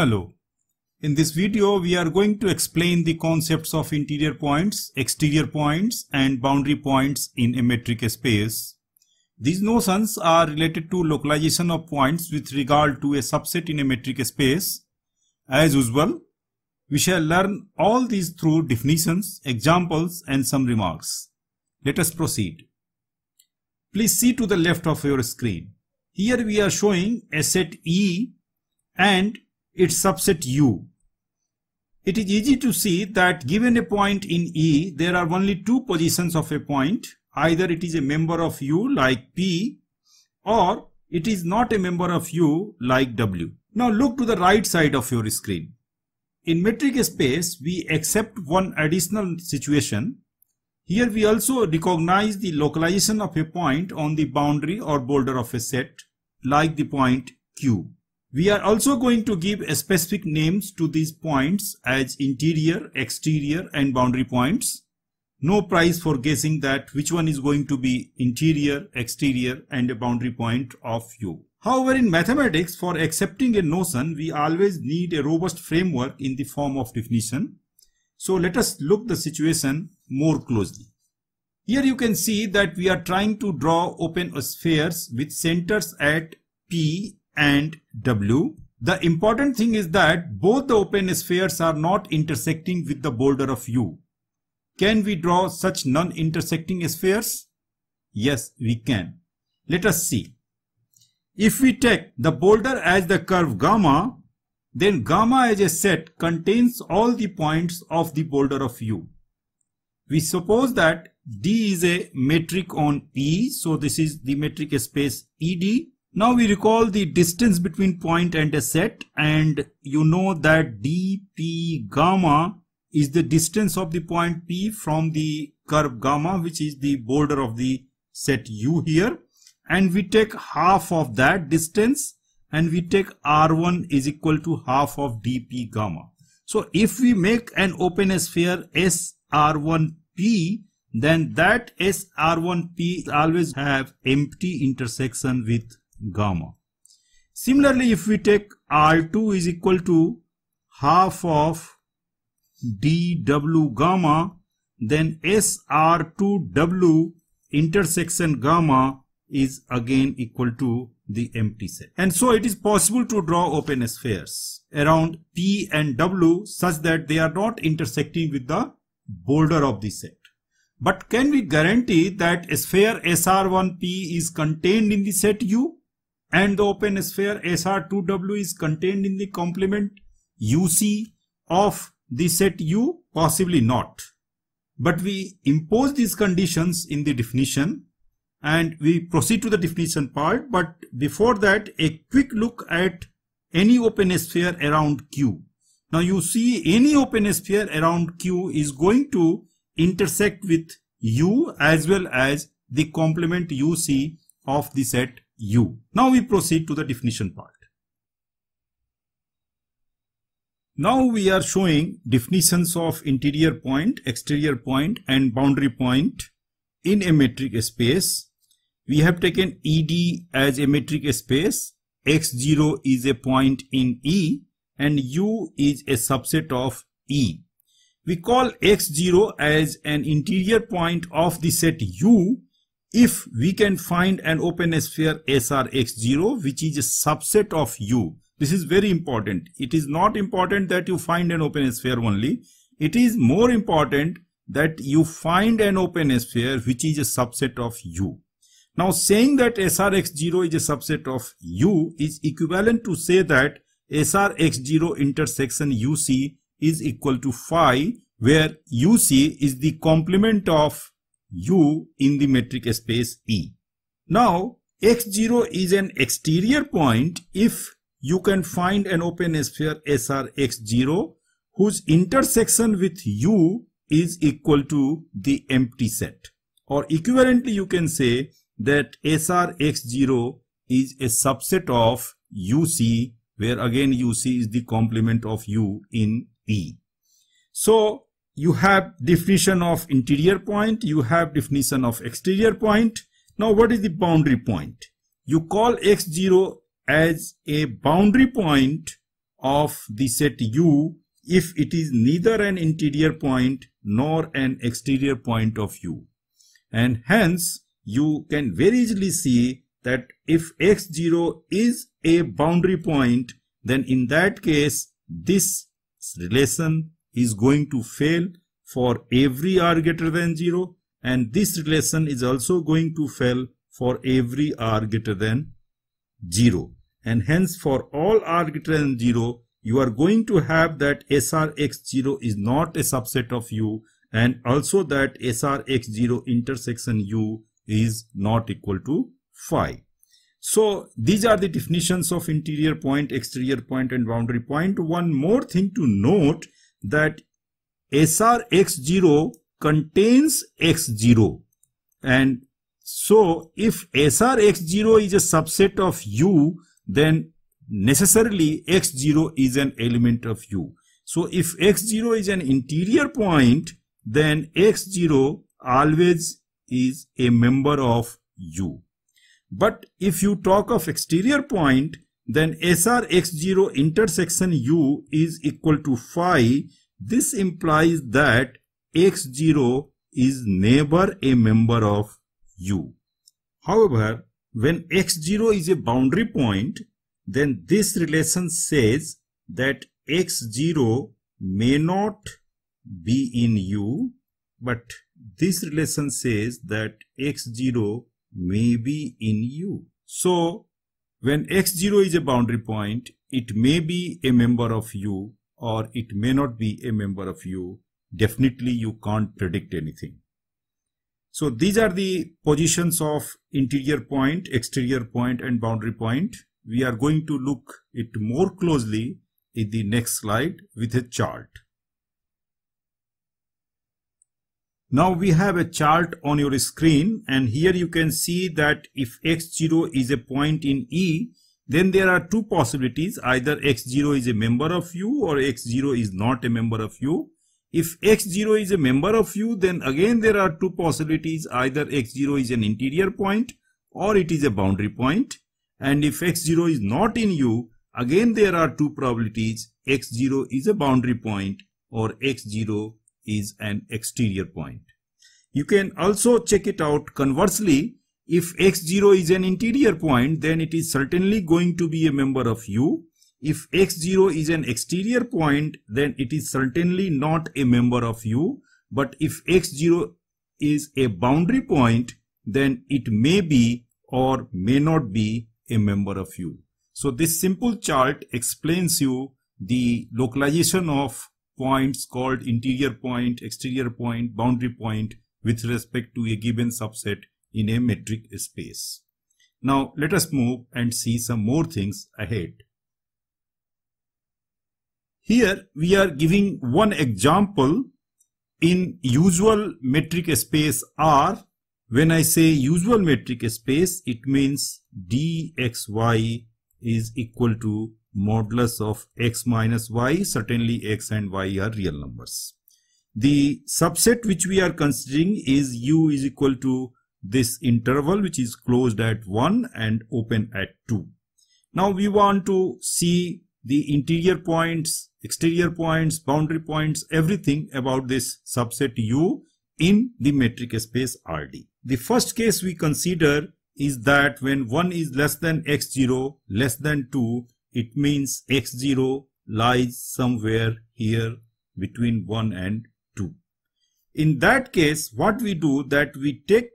Hello. In this video, we are going to explain the concepts of interior points, exterior points, and boundary points in a metric space. These notions are related to localization of points with regard to a subset in a metric space. As usual, we shall learn all these through definitions, examples, and some remarks. Let us proceed. Please see to the left of your screen. Here we are showing a set E and its subset U. It is easy to see that given a point in E, there are only two positions of a point. Either it is a member of U like P or it is not a member of U like W. Now look to the right side of your screen. In metric space, we accept one additional situation. Here we also recognize the localization of a point on the boundary or border of a set like the point Q. We are also going to give specific names to these points as interior, exterior and boundary points. No prize for guessing that which one is going to be interior, exterior and a boundary point of U. However, in mathematics, for accepting a notion, we always need a robust framework in the form of definition. So let us look the situation more closely. Here you can see that we are trying to draw open spheres with centers at P and W. The important thing is that both the open spheres are not intersecting with the border of U. Can we draw such non-intersecting spheres? Yes, we can. Let us see. If we take the border as the curve gamma, then gamma as a set contains all the points of the border of U. We suppose that D is a metric on P, so this is the metric space ED now we recall the distance between point and a set and you know that dp gamma is the distance of the point P from the curve gamma which is the border of the set U here and we take half of that distance and we take R1 is equal to half of dp gamma. So if we make an open sphere SR1P then that SR1P always have empty intersection with gamma. Similarly, if we take R2 is equal to half of dw gamma, then SR2W intersection gamma is again equal to the empty set. And so it is possible to draw open spheres around P and W such that they are not intersecting with the border of the set. But can we guarantee that sphere SR1P is contained in the set U? And the open sphere SR2W is contained in the complement UC of the set U? Possibly not. But we impose these conditions in the definition and we proceed to the definition part. But before that, a quick look at any open sphere around Q. Now you see any open sphere around Q is going to intersect with U as well as the complement UC of the set U. Now we proceed to the definition part. Now we are showing definitions of interior point, exterior point and boundary point in a metric space. We have taken ED as a metric space, X0 is a point in E and U is a subset of E. We call X0 as an interior point of the set U if we can find an open sphere SRX0 which is a subset of U. This is very important. It is not important that you find an open sphere only. It is more important that you find an open sphere which is a subset of U. Now saying that SRX0 is a subset of U is equivalent to say that SRX0 intersection UC is equal to phi where UC is the complement of U in the metric space E. Now, x0 is an exterior point if you can find an open sphere SRX0 whose intersection with U is equal to the empty set. Or equivalently you can say that SRX0 is a subset of UC where again UC is the complement of U in E. So you have definition of interior point, you have definition of exterior point. Now what is the boundary point? You call x0 as a boundary point of the set U if it is neither an interior point nor an exterior point of U. And hence, you can very easily see that if x0 is a boundary point, then in that case, this relation is going to fail for every r greater than 0 and this relation is also going to fail for every r greater than 0 and hence for all r greater than 0 you are going to have that SRX0 is not a subset of U and also that SRX0 intersection U is not equal to phi. So these are the definitions of interior point, exterior point and boundary point. One more thing to note that SRX0 contains X0 and so if SRX0 is a subset of U then necessarily x0 is an element of U. So if x0 is an interior point, then x0 always is a member of U. But if you talk of exterior point, then SR x0 intersection U is equal to phi. This implies that x0 is never a member of U. However, when x0 is a boundary point, then this relation says that x0 may not be in U, but this relation says that x0 may be in U. So, when x0 is a boundary point, it may be a member of U or it may not be a member of U. Definitely you can't predict anything. So these are the positions of interior point, exterior point and boundary point we are going to look it more closely in the next slide with a chart. Now we have a chart on your screen and here you can see that if x0 is a point in E, then there are two possibilities. Either x0 is a member of U or x0 is not a member of U. If x0 is a member of U, then again there are two possibilities. Either x0 is an interior point or it is a boundary point and if x0 is not in U, again there are two probabilities, x0 is a boundary point or x0 is an exterior point. You can also check it out conversely, if x0 is an interior point, then it is certainly going to be a member of U. If x0 is an exterior point, then it is certainly not a member of U. But if x0 is a boundary point, then it may be or may not be a member of U. So this simple chart explains you the localization of points called interior point, exterior point, boundary point with respect to a given subset in a metric space. Now let us move and see some more things ahead. Here we are giving one example in usual metric space R when I say usual metric space, it means dxy is equal to modulus of x minus y. Certainly x and y are real numbers. The subset which we are considering is u is equal to this interval which is closed at 1 and open at 2. Now we want to see the interior points, exterior points, boundary points, everything about this subset u in the metric space RD. The first case we consider is that when 1 is less than x0 less than 2 it means x0 lies somewhere here between 1 and 2. In that case what we do that we take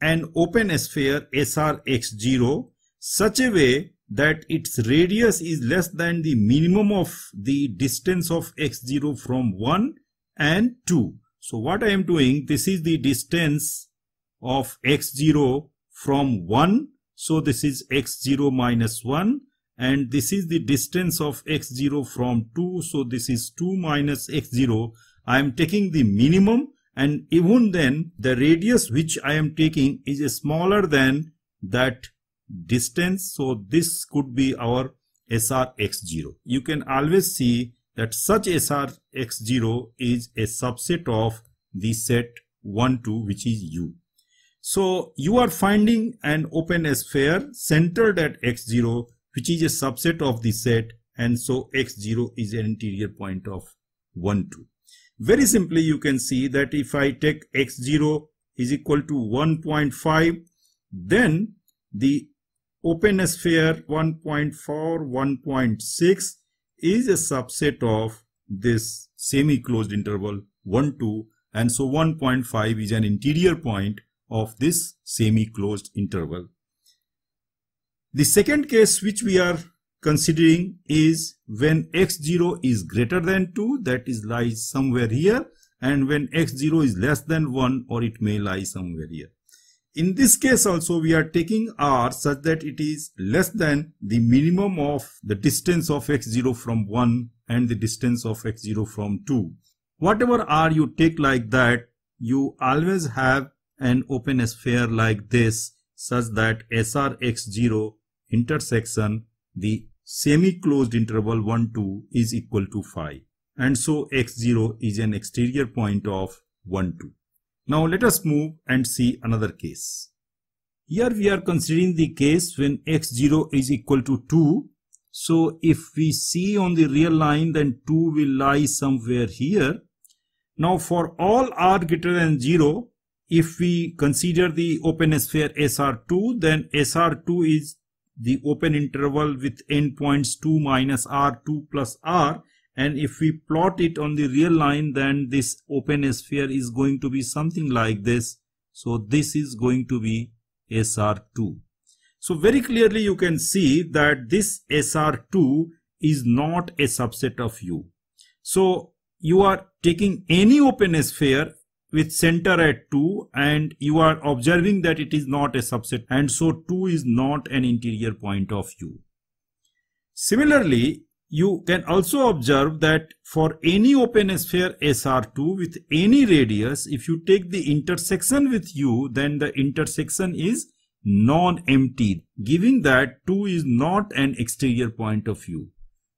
an open sphere SRX0 such a way that its radius is less than the minimum of the distance of x0 from 1 and 2. So what I am doing this is the distance of x0 from 1. So this is x0 minus 1 and this is the distance of x0 from 2. So this is 2 minus x0. I am taking the minimum and even then the radius which I am taking is smaller than that distance. So this could be our SR x0 You can always see that such SR x0 is a subset of the set 1, 2 which is U. So you are finding an open sphere centered at x0 which is a subset of the set and so x0 is an interior point of 1 2 very simply you can see that if i take x0 is equal to 1.5 then the open sphere 1.4 1.6 is a subset of this semi-closed interval 1 2 and so 1.5 is an interior point of this semi-closed interval. The second case which we are considering is when x0 is greater than 2 that is lies somewhere here and when x0 is less than 1 or it may lie somewhere here. In this case also we are taking r such that it is less than the minimum of the distance of x0 from 1 and the distance of x0 from 2. Whatever r you take like that, you always have an open sphere like this such that SRX0 intersection the semi-closed interval 1 2 is equal to phi and so x0 is an exterior point of 1 2. Now let us move and see another case. Here we are considering the case when x0 is equal to 2 so if we see on the real line, then 2 will lie somewhere here. Now for all r greater than 0, if we consider the open sphere SR2, then SR2 is the open interval with endpoints 2 minus R2 plus R. And if we plot it on the real line, then this open sphere is going to be something like this. So this is going to be SR2. So very clearly you can see that this SR2 is not a subset of U. So you are taking any open sphere with center at 2 and you are observing that it is not a subset and so 2 is not an interior point of U. Similarly, you can also observe that for any open sphere SR2 with any radius, if you take the intersection with U, then the intersection is non-empty, giving that 2 is not an exterior point of U.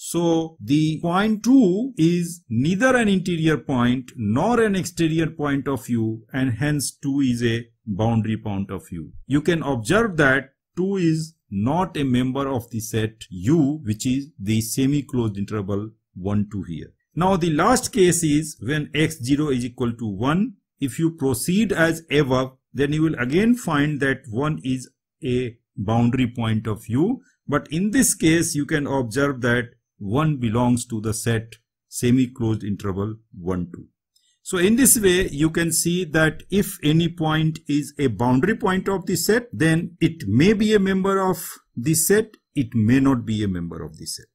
So the point 2 is neither an interior point nor an exterior point of U and hence 2 is a boundary point of U. You can observe that 2 is not a member of the set U which is the semi-closed interval 1 2 here. Now the last case is when x0 is equal to 1. If you proceed as above then you will again find that 1 is a boundary point of U. But in this case, you can observe that 1 belongs to the set semi-closed interval 1, 2. So in this way, you can see that if any point is a boundary point of the set, then it may be a member of the set, it may not be a member of the set.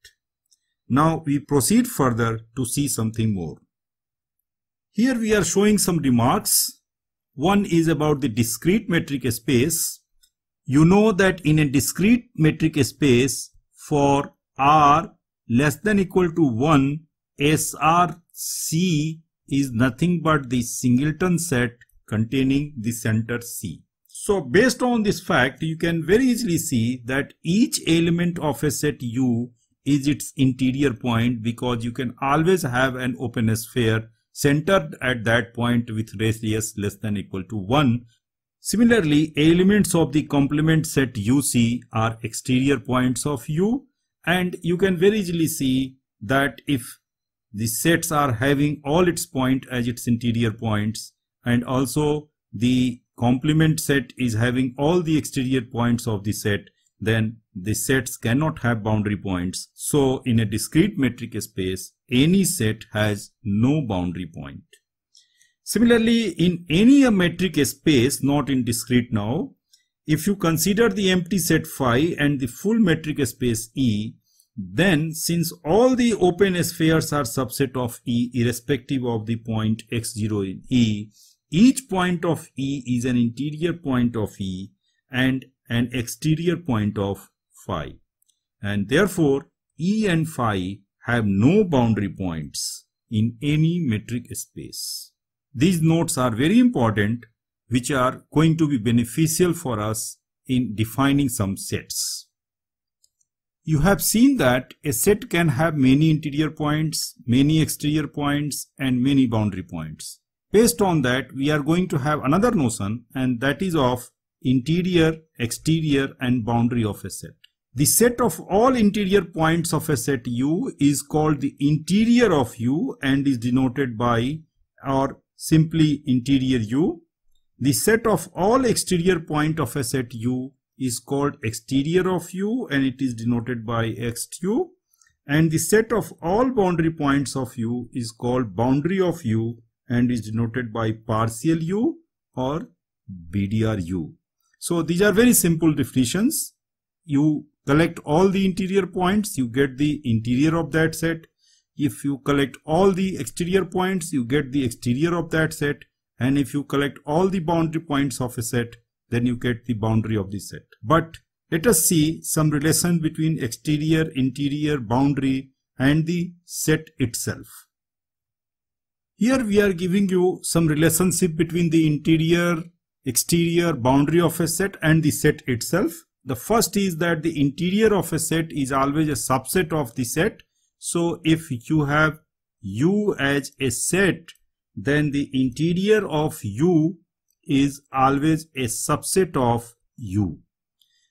Now we proceed further to see something more. Here we are showing some remarks one is about the discrete metric space. You know that in a discrete metric space for R less than equal to 1, SRC is nothing but the singleton set containing the center C. So based on this fact, you can very easily see that each element of a set U is its interior point because you can always have an open sphere centered at that point with radius less than equal to 1. Similarly, elements of the complement set UC are exterior points of U and you can very easily see that if the sets are having all its point as its interior points and also the complement set is having all the exterior points of the set then the sets cannot have boundary points. So in a discrete metric space, any set has no boundary point. Similarly, in any metric space, not in discrete now, if you consider the empty set phi and the full metric space E, then since all the open spheres are subset of E irrespective of the point x0 in E, each point of E is an interior point of E and an exterior point of phi. And therefore, E and phi have no boundary points in any metric space. These notes are very important which are going to be beneficial for us in defining some sets. You have seen that a set can have many interior points, many exterior points and many boundary points. Based on that, we are going to have another notion and that is of interior, exterior and boundary of a set. The set of all interior points of a set U is called the interior of U and is denoted by or simply interior U. The set of all exterior point of a set U is called exterior of U and it is denoted by XU. And the set of all boundary points of U is called boundary of U and is denoted by partial U or BDRU. So these are very simple definitions. You collect all the interior points, you get the interior of that set. If you collect all the exterior points, you get the exterior of that set. And if you collect all the boundary points of a set, then you get the boundary of the set. But let us see some relation between exterior, interior, boundary and the set itself. Here we are giving you some relationship between the interior, exterior, boundary of a set and the set itself. The first is that the interior of a set is always a subset of the set. So if you have U as a set, then the interior of U is always a subset of U.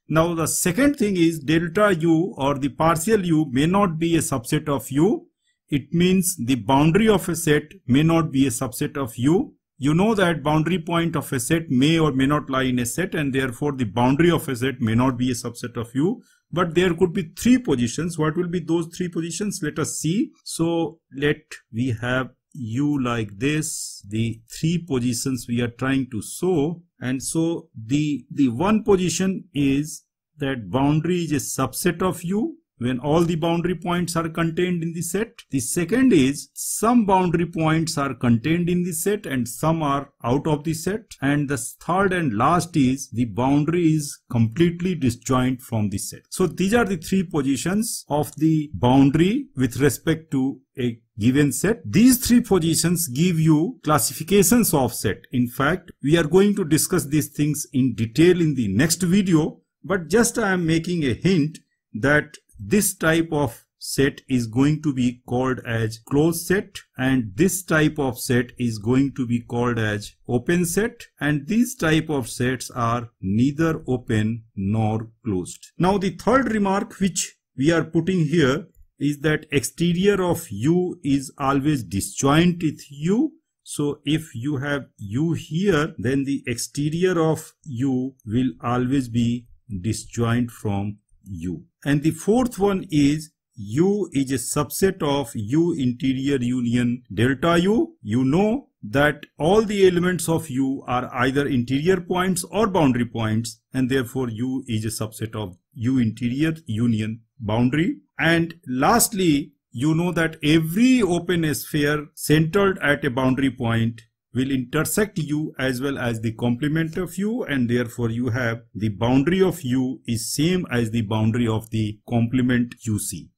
Now the second thing is delta U or the partial U may not be a subset of U. It means the boundary of a set may not be a subset of U you know that boundary point of a set may or may not lie in a set and therefore the boundary of a set may not be a subset of U. But there could be three positions. What will be those three positions? Let us see. So let we have U like this, the three positions we are trying to show. And so the, the one position is that boundary is a subset of U when all the boundary points are contained in the set. The second is some boundary points are contained in the set and some are out of the set. And the third and last is the boundary is completely disjoint from the set. So these are the three positions of the boundary with respect to a given set. These three positions give you classifications of set. In fact, we are going to discuss these things in detail in the next video. But just I am making a hint that this type of set is going to be called as closed set and this type of set is going to be called as open set and these type of sets are neither open nor closed. Now the third remark which we are putting here is that exterior of U is always disjoint with U. So if you have U here then the exterior of U will always be disjoint from U. And the fourth one is U is a subset of U interior union delta U. You know that all the elements of U are either interior points or boundary points and therefore U is a subset of U interior union boundary. And lastly, you know that every open sphere centered at a boundary point will intersect u as well as the complement of u and therefore you have the boundary of u is same as the boundary of the complement uc.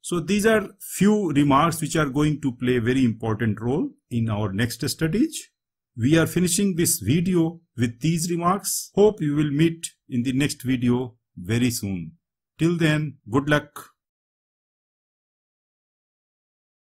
So these are few remarks which are going to play a very important role in our next studies. We are finishing this video with these remarks. Hope you will meet in the next video very soon. Till then, good luck.